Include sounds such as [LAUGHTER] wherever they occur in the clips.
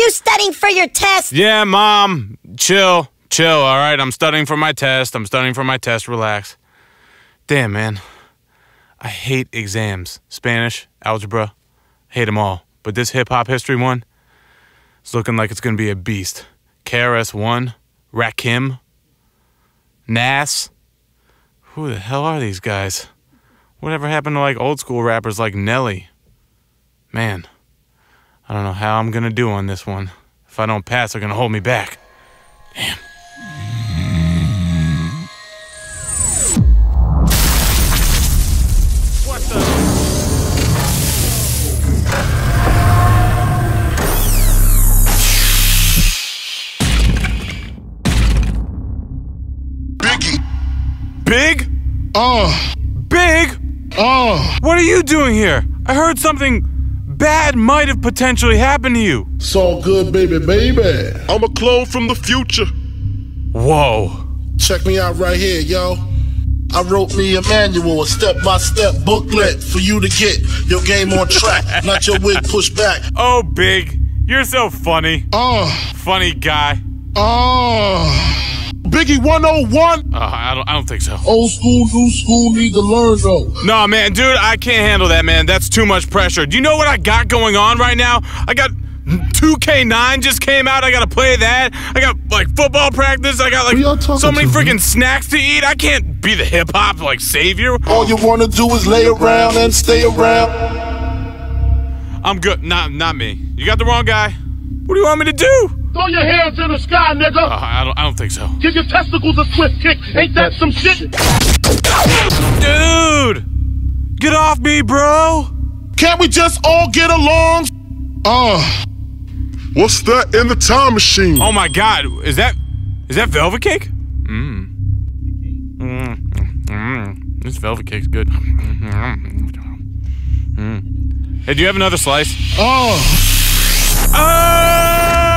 You studying for your test? Yeah, mom. Chill. Chill, all right? I'm studying for my test. I'm studying for my test. Relax. Damn, man. I hate exams. Spanish, algebra, hate them all. But this hip hop history one, it's looking like it's gonna be a beast. KRS-One, Rakim, Nas. Who the hell are these guys? Whatever happened to like old school rappers like Nelly? Man, I don't know how I'm gonna do on this one. If I don't pass, they're gonna hold me back. Damn. What the? Biggie. Big? Oh. Big? Oh. What are you doing here? I heard something bad might have potentially happened to you. It's all good, baby, baby. I'm a clone from the future. Whoa. Check me out right here, yo. I wrote me a manual, a step-by-step booklet for you to get your game on track, [LAUGHS] not your wig pushed back. Oh, Big. You're so funny. Uh, Funny guy. uh. Biggie 101. Uh, I don't. I don't think so. Old school, new school, need to learn though. No, man, dude, I can't handle that, man. That's too much pressure. Do you know what I got going on right now? I got 2K9 just came out. I gotta play that. I got like football practice. I got like so many freaking man? snacks to eat. I can't be the hip hop like savior. All you wanna do is lay around and stay around. I'm good. Not not me. You got the wrong guy. What do you want me to do? Throw your hands in the sky, nigga. Uh, I don't. I don't think so. Give your testicles a swift kick. Ain't that some shit? Dude, get off me, bro. Can't we just all get along? Uh. What's that in the time machine? Oh my God, is that is that velvet cake? Mmm. Mmm. Mm. This velvet cake's good. Mm. Hey, do you have another slice? Oh. I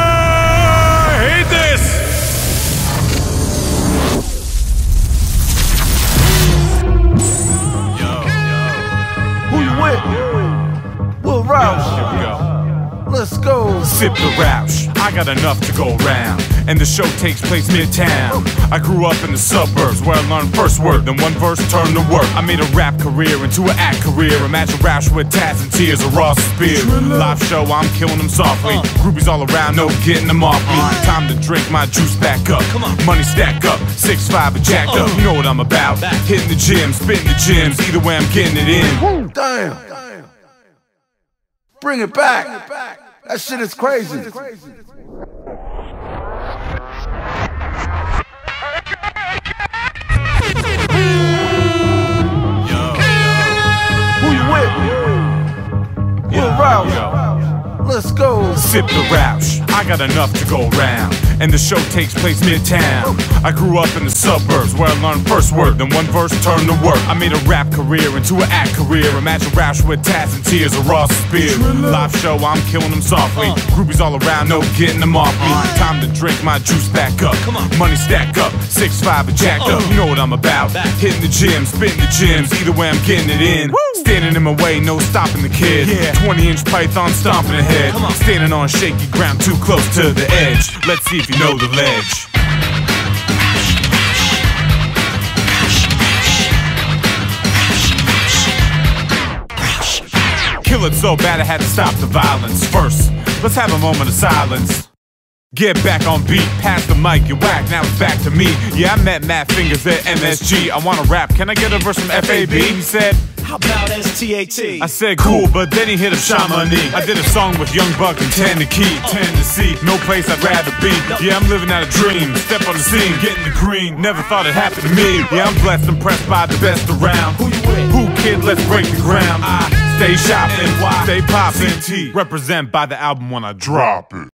Will Roush. Here we go. Let's go. Sip the Roush. I got enough to go round. And the show takes place midtown. I grew up in the suburbs where I learned first word, then one verse turned to work. I made a rap career into an act career. Imagine Roush with tats and tears of Ross Spear. Live show, I'm killing them softly. Uh. Groupies all around, no getting them off me. Time to drink my juice back up. Money stack up, six five and jacked up. Uh. You know what I'm about. Hitting the gym, spitting the gyms. Either way, I'm getting it in. Damn. Bring it back. That shit is crazy. Who you with? Will Roush. Let's go. Sip the Roush. I got enough to go round. And the show takes place midtown. I grew up in the suburbs where I learned first word, then one verse turned to work. I made a rap career into an act career. Imagine Roush with tats and tears of raw Spear. Live show, I'm killing them softly. Groupies all around, no getting them off me. Time to drink my juice back up. Money stack up, six five and jacked up. Uh-huh. You know what I'm about. Hitting the gym, spitting the gyms. Either way, I'm getting it in. Standing in my way, no stopping the kid. Yeah. 20 inch python stomping ahead. Standing on shaky ground, too close to the edge. Let's see if you know the ledge. Kill it so bad I had to stop the violence. First, let's have a moment of silence. Get back on beat, pass the mic, you whack, now it's back to me. Yeah, I met Matt Fingaz at MSG. I wanna rap, can I get a verse from FAB? He said, How about STAT? I said cool, but then he hit a Chamonix. I did a song with Young Buck and Tennessee, oh. Tennessee. No place I'd rather be. Yeah, I'm living out a dream. Step on the scene, getting the green. Never thought it happened to me. Yeah, I'm blessed, impressed by the best around. Who you with? Whoo Kid? Let's break the ground. I stay shopping, stay popping. Represent by the album when I drop it.